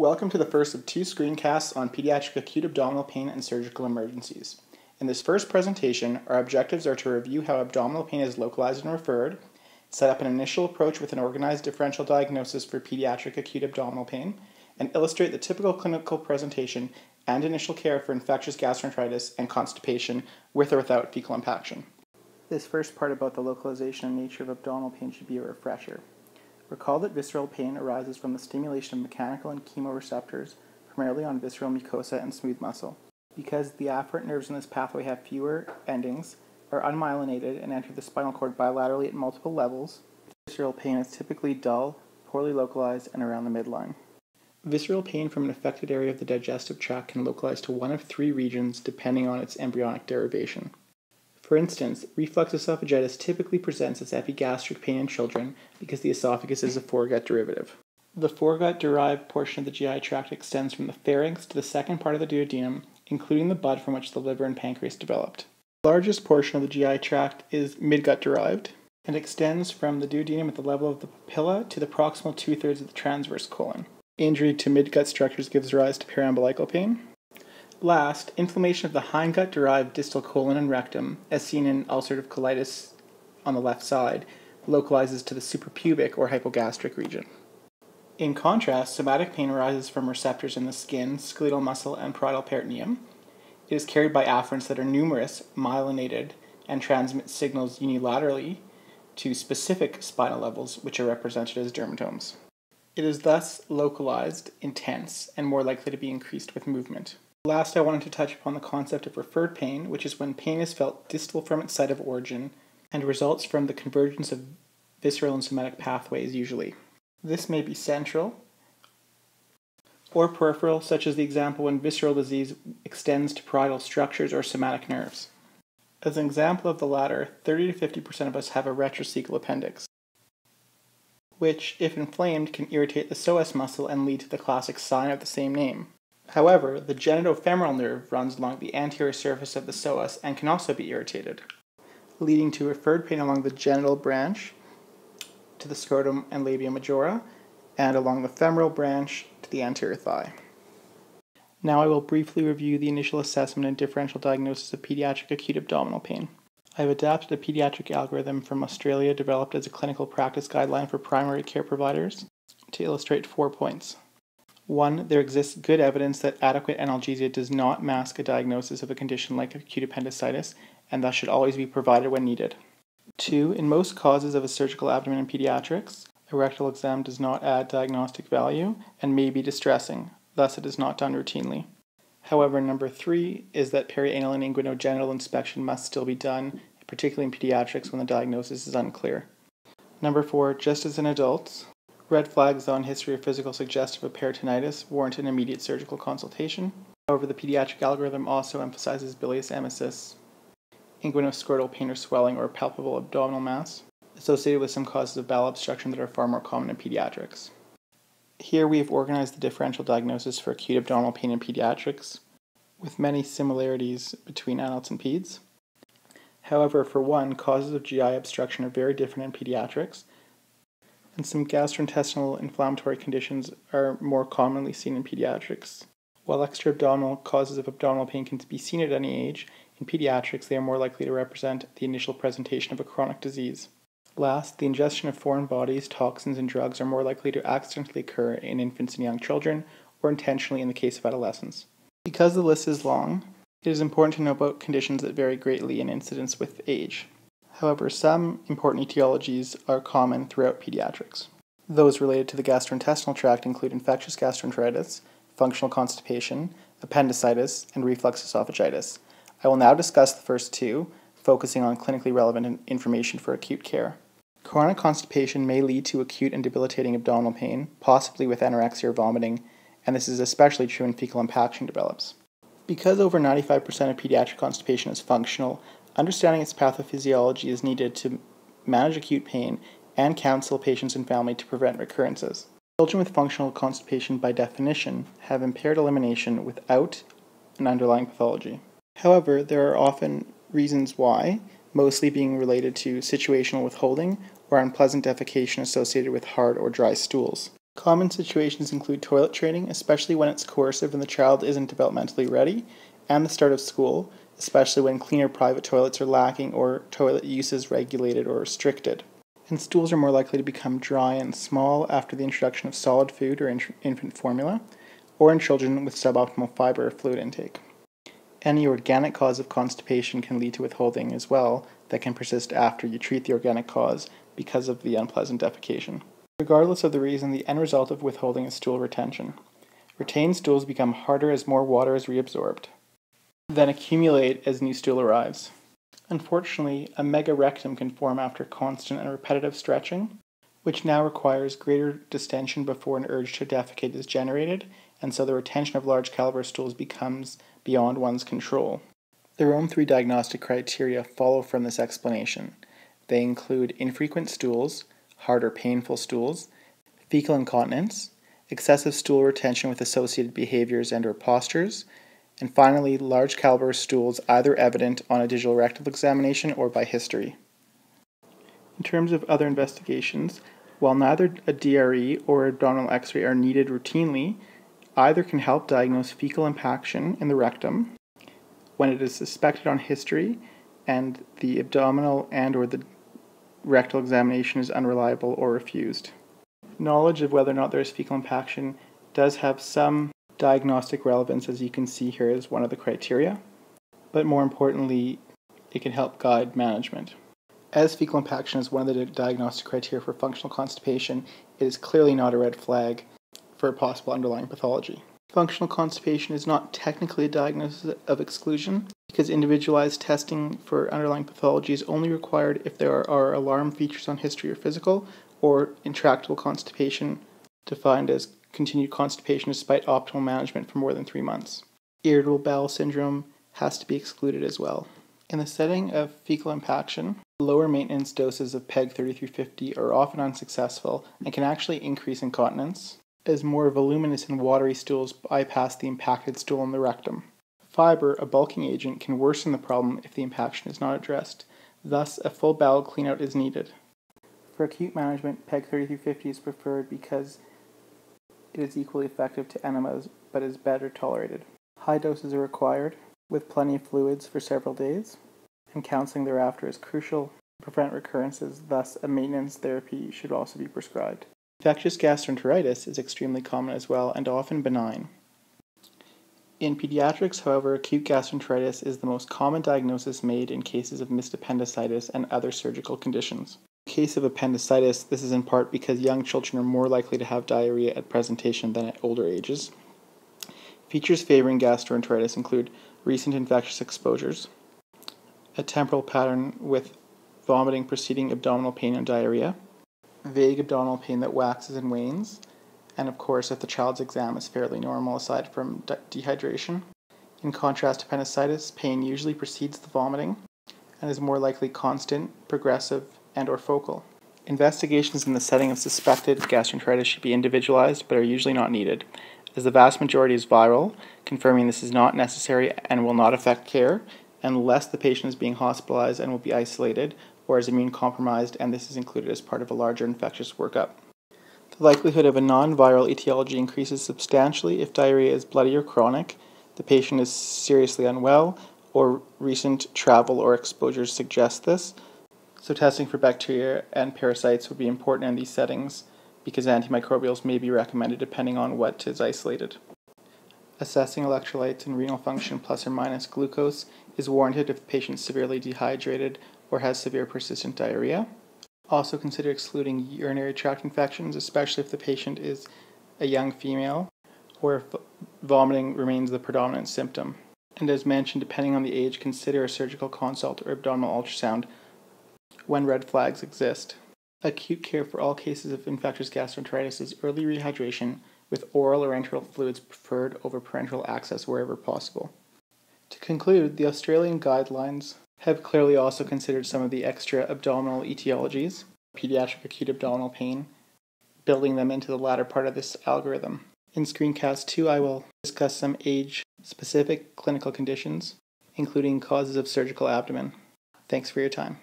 Welcome to the first of two screencasts on pediatric acute abdominal pain and surgical emergencies. In this first presentation, our objectives are to review how abdominal pain is localized and referred, set up an initial approach with an organized differential diagnosis for pediatric acute abdominal pain, and illustrate the typical clinical presentation and initial care for infectious gastroenteritis and constipation with or without fecal impaction. This first part about the localization and nature of abdominal pain should be a refresher. Recall that visceral pain arises from the stimulation of mechanical and chemoreceptors, primarily on visceral mucosa and smooth muscle. Because the afferent nerves in this pathway have fewer endings, are unmyelinated, and enter the spinal cord bilaterally at multiple levels, visceral pain is typically dull, poorly localized, and around the midline. Visceral pain from an affected area of the digestive tract can localize to one of three regions depending on its embryonic derivation. For instance, reflux esophagitis typically presents as epigastric pain in children because the esophagus is a foregut derivative. The foregut derived portion of the GI tract extends from the pharynx to the second part of the duodenum, including the bud from which the liver and pancreas developed. The largest portion of the GI tract is midgut derived and extends from the duodenum at the level of the papilla to the proximal two thirds of the transverse colon. Injury to midgut structures gives rise to periumbilical pain. Last, inflammation of the hindgut derived distal colon and rectum, as seen in ulcerative colitis on the left side, localizes to the suprapubic or hypogastric region. In contrast, somatic pain arises from receptors in the skin, skeletal muscle, and parietal peritoneum. It is carried by afferents that are numerous, myelinated, and transmit signals unilaterally to specific spinal levels, which are represented as dermatomes. It is thus localized, intense, and more likely to be increased with movement. Last, I wanted to touch upon the concept of referred pain, which is when pain is felt distal from its site of origin and results from the convergence of visceral and somatic pathways usually. This may be central or peripheral, such as the example when visceral disease extends to parietal structures or somatic nerves. As an example of the latter, 30 to 50% of us have a retrocecal appendix, which, if inflamed, can irritate the psoas muscle and lead to the classic sign of the same name. However, the genitofemoral nerve runs along the anterior surface of the psoas and can also be irritated, leading to referred pain along the genital branch to the scrotum and labia majora, and along the femoral branch to the anterior thigh. Now I will briefly review the initial assessment and differential diagnosis of pediatric acute abdominal pain. I have adapted a pediatric algorithm from Australia developed as a clinical practice guideline for primary care providers to illustrate four points. One, there exists good evidence that adequate analgesia does not mask a diagnosis of a condition like acute appendicitis and thus should always be provided when needed. Two, in most causes of a surgical abdomen in pediatrics, a rectal exam does not add diagnostic value and may be distressing, thus, it is not done routinely. However, number three is that perianal and inguinogenital inspection must still be done, particularly in pediatrics when the diagnosis is unclear. Number four, just as in adults, red flags on history of physical suggestive peritonitis warrant an immediate surgical consultation. However, the pediatric algorithm also emphasizes bilious emesis, inguinoscrotal pain or swelling, or palpable abdominal mass, associated with some causes of bowel obstruction that are far more common in pediatrics. Here we have organized the differential diagnosis for acute abdominal pain in pediatrics, with many similarities between adults and peds. However, for one, causes of GI obstruction are very different in pediatrics, and some gastrointestinal inflammatory conditions are more commonly seen in pediatrics. While extra abdominal causes of abdominal pain can be seen at any age, in pediatrics they are more likely to represent the initial presentation of a chronic disease. Last, the ingestion of foreign bodies, toxins, and drugs are more likely to accidentally occur in infants and young children, or intentionally in the case of adolescents. Because the list is long, it is important to know about conditions that vary greatly in incidence with age. However, some important etiologies are common throughout pediatrics. Those related to the gastrointestinal tract include infectious gastroenteritis, functional constipation, appendicitis, and reflux esophagitis. I will now discuss the first two, focusing on clinically relevant information for acute care. Chronic constipation may lead to acute and debilitating abdominal pain, possibly with anorexia or vomiting, and this is especially true when fecal impaction develops. Because over 95% of pediatric constipation is functional, understanding its pathophysiology is needed to manage acute pain and counsel patients and family to prevent recurrences. Children with functional constipation, by definition, have impaired elimination without an underlying pathology. However, there are often reasons why, mostly being related to situational withholding or unpleasant defecation associated with hard or dry stools. Common situations include toilet training, especially when it's coercive and the child isn't developmentally ready, and the start of school, especially when cleaner private toilets are lacking or toilet use is regulated or restricted. And stools are more likely to become dry and small after the introduction of solid food or infant formula, or in children with suboptimal fiber or fluid intake. Any organic cause of constipation can lead to withholding as well, that can persist after you treat the organic cause because of the unpleasant defecation. Regardless of the reason, the end result of withholding is stool retention. Retained stools become harder as more water is reabsorbed, then accumulate as new stool arrives. Unfortunately, a megarectum can form after constant and repetitive stretching, which now requires greater distension before an urge to defecate is generated, and so the retention of large caliber stools becomes beyond one's control. The Rome 3 diagnostic criteria follow from this explanation. They include infrequent stools, hard or painful stools, fecal incontinence, excessive stool retention with associated behaviors and or postures, and finally large caliber stools either evident on a digital rectal examination or by history. In terms of other investigations, while neither a DRE or abdominal x-ray are needed routinely, either can help diagnose fecal impaction in the rectum when it is suspected on history and the abdominal and or the rectal examination is unreliable or refused. Knowledge of whether or not there is fecal impaction does have some diagnostic relevance as you can see here, is one of the criteria, but more importantly, it can help guide management. As fecal impaction is one of the diagnostic criteria for functional constipation, it is clearly not a red flag for a possible underlying pathology. Functional constipation is not technically a diagnosis of exclusion because individualized testing for underlying pathology is only required if there are, alarm features on history or physical, or intractable constipation, defined as continued constipation despite optimal management for more than three months. Irritable bowel syndrome has to be excluded as well. In the setting of fecal impaction, lower maintenance doses of PEG 3350 are often unsuccessful and can actually increase incontinence, as more voluminous and watery stools bypass the impacted stool in the rectum. Fiber, a bulking agent, can worsen the problem if the impaction is not addressed. Thus, a full bowel cleanout is needed. For acute management, PEG 3350 is preferred because it is equally effective to enemas but is better tolerated. High doses are required, with plenty of fluids for several days, and counseling thereafter is crucial to prevent recurrences, thus, a maintenance therapy should also be prescribed. Infectious gastroenteritis is extremely common as well and often benign. In pediatrics, however, acute gastroenteritis is the most common diagnosis made in cases of missed appendicitis and other surgical conditions. In case of appendicitis, this is in part because young children are more likely to have diarrhea at presentation than at older ages. Features favoring gastroenteritis include recent infectious exposures, a temporal pattern with vomiting preceding abdominal pain and diarrhea, vague abdominal pain that waxes and wanes, and of course, if the child's exam is fairly normal aside from de- dehydration. In contrast to appendicitis, pain usually precedes the vomiting and is more likely constant, progressive, and or focal. Investigations in the setting of suspected gastroenteritis should be individualized but are usually not needed, as the vast majority is viral, confirming this is not necessary and will not affect care, unless the patient is being hospitalized and will be isolated, or is immune compromised, and this is included as part of a larger infectious workup. The likelihood of a non viral etiology increases substantially if diarrhea is bloody or chronic, the patient is seriously unwell, or recent travel or exposures suggest this. So, testing for bacteria and parasites would be important in these settings because antimicrobials may be recommended depending on what is isolated. Assessing electrolytes and renal function plus or minus glucose is warranted if the patient is severely dehydrated or has severe persistent diarrhea. Also consider excluding urinary tract infections, especially if the patient is a young female or if vomiting remains the predominant symptom. And as mentioned, depending on the age, consider a surgical consult or abdominal ultrasound when red flags exist. Acute care for all cases of infectious gastroenteritis is early rehydration with oral or enteral fluids preferred over parenteral access wherever possible. To conclude, the Australian guidelines have clearly also considered some of the extra abdominal etiologies, pediatric acute abdominal pain, building them into the latter part of this algorithm. In Screencast 2, I will discuss some age specific clinical conditions, including causes of surgical abdomen. Thanks for your time.